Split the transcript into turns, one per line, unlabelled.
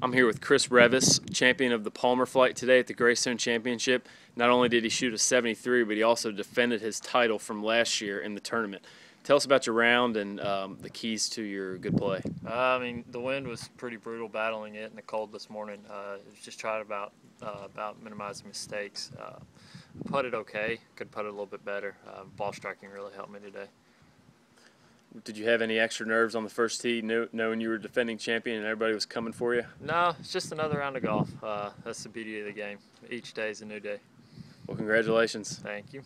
I'm here with Chris Revis, champion of the Palmer flight today at the Greystone Championship. Not only did he shoot a 73, but he also defended his title from last year in the tournament. Tell us about your round and um, the keys to your good play.
Uh, I mean, the wind was pretty brutal battling it in the cold this morning. Uh, just trying about uh, about minimizing mistakes. Uh, putted okay, could put it a little bit better. Uh, ball striking really helped me today.
Did you have any extra nerves on the first tee, knowing you were defending champion and everybody was coming for you?
No, it's just another round of golf. Uh, that's the beauty of the game. Each day is a new day.
Well, congratulations.
Thank you.